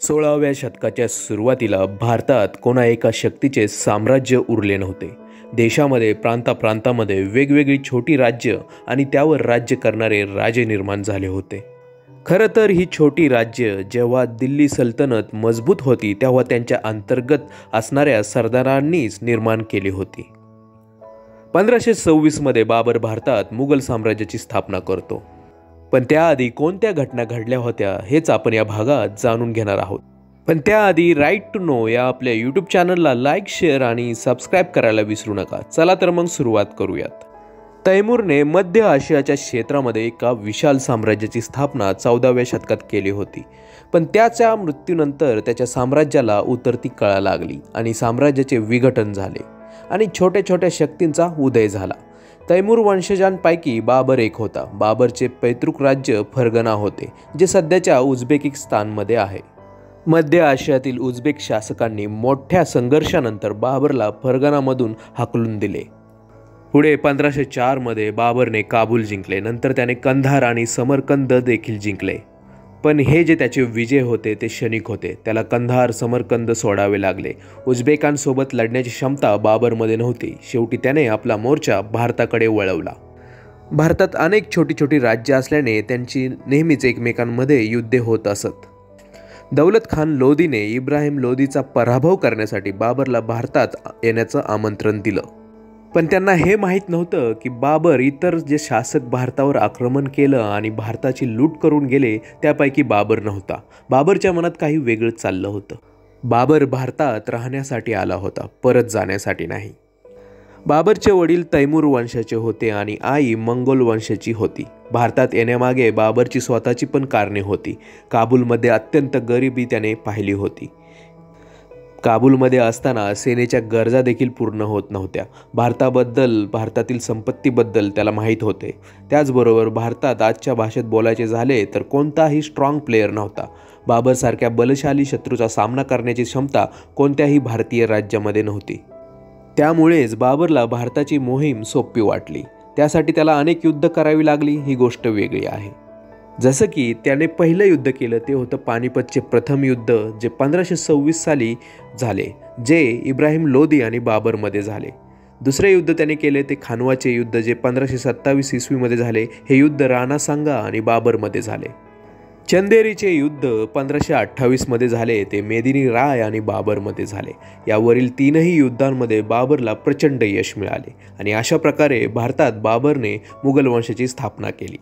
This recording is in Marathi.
सोळाव्या शतकाच्या सुरुवातीला भारतात कोणा एका शक्तीचे साम्राज्य उरले नव्हते. देशामध्ये प्रांताप्रांतामध्ये वेगवेगळी छोटी राज्य आणि त्यावर राज्य करणारे राजे निर्माण झाले होते. खरं तर ही छोटी राज्य जेव्हा दिल्ली सल्तनत मजबूत होती तेव्हा त्यांच्या अंतर्गत असणाऱ्या सरदारांनीच निर्माण केली होती. पंधराशे सव्वीसमध्ये बाबर भारतात मुघल साम्राज्याची स्थापना करतो. पण त्याआधी कोणत्या घटना घडल्या होत्या हेच आपण या भागात जाणून घेणार आहोत. पण त्याआधी राईट टू नो या आपल्या यूट्यूब चॅनलला लाईक शेअर आणि सबस्क्राईब करायला विसरू नका. चला तर मग सुरुवात करूयात. तैमूरने मध्य आशियाच्या क्षेत्रामध्ये एका विशाल साम्राज्याची स्थापना चौदाव्या शतकात केली होती. पण त्याच्या मृत्यूनंतर त्याच्या साम्राज्याला उतरती कळा लागली आणि साम्राज्याचे विघटन झाले आणि छोट्या छोट्या शक्तींचा उदय झाला. तैमूर वंशजांपैकी बाबर एक होता. बाबरचे पैतृक राज्य फरगना होते जे सध्याच्या उझबेकिस्तानमध्ये आहे. मध्य आशियातील उझबेक शासकांनी मोठ्या संघर्षानंतर बाबरला फरगनामधून हाकलून दिले. पुढे पंधराशे चारमध्ये बाबरने काबूल जिंकले नंतर त्याने कंधार आणि समरकंद देखील जिंकले. पण हे जे त्याचे विजय होते ते क्षणिक होते. त्याला कंधार समरकंद सोडावे लागले. उझबेकांसोबत लढण्याची क्षमता बाबरमध्ये नव्हती. शेवटी त्याने आपला मोर्चा भारताकडे वळवला. भारतात अनेक छोटी छोटी राज्य असल्याने त्यांची नेहमीच एकमेकांमध्ये युद्धे होत असत. दौलत खान लोदीने इब्राहिम लोदीचा पराभव करण्यासाठी बाबरला भारतात येण्याचं आमंत्रण दिलं. पण त्यांना हे माहीत नव्हतं की बाबर इतर जे शासक भारतावर आक्रमण केलं आणि भारताची लूट करून गेले त्यापैकी बाबर नव्हता. बाबरच्या मनात काही वेगळं चाललं होतं. बाबर भारतात राहण्यासाठी आला होता परत जाण्यासाठी नाही. बाबरचे वडील तैमूर वंशाचे होते आणि आई मंगोल वंशाची होती. भारतात येण्यामागे बाबरची स्वतःची पण कारणे होती. काबूलमध्ये अत्यंत गरिबी त्याने पाहिली होती. काबूलमध्ये असताना सेनेच्या गरजा देखील पूर्ण होत नव्हत्या. भारताबद्दल भारतातील संपत्तीबद्दल त्याला माहीत होते. त्याचबरोबर भारतात आजच्या भाषेत बोलायचे झाले तर कोणताही स्ट्रॉंग प्लेअर नव्हता. बाबरसारख्या बलशाली शत्रूचा सामना करण्याची क्षमता कोणत्याही भारतीय राज्यामध्ये नव्हती. त्यामुळेच बाबरला भारताची मोहीम सोपी वाटली. त्यासाठी त्याला अनेक युद्ध करावी लागली ही गोष्ट वेगळी आहे. जसं की त्याने पहिलं युद्ध केलं ते होतं पानिपतचे प्रथम युद्ध जे पंधराशे सव्वीस साली झाले जे इब्राहिम लोदी आणि बाबरमध्ये झाले. दुसरे युद्ध त्याने केले ते खानवाचे युद्ध जे पंधराशे सत्तावीस इसवीमध्ये झाले हे युद्ध राणा सांगा आणि बाबरमध्ये झाले. चंदेरीचे युद्ध पंधराशे अठ्ठावीसमध्ये झाले ते मेदिनी राय आणि बाबरमध्ये झाले. यावरील तीनही युद्धांमध्ये बाबरला प्रचंड यश मिळाले आणि अशा प्रकारे भारतात बाबरने मुघल वंशाची स्थापना केली.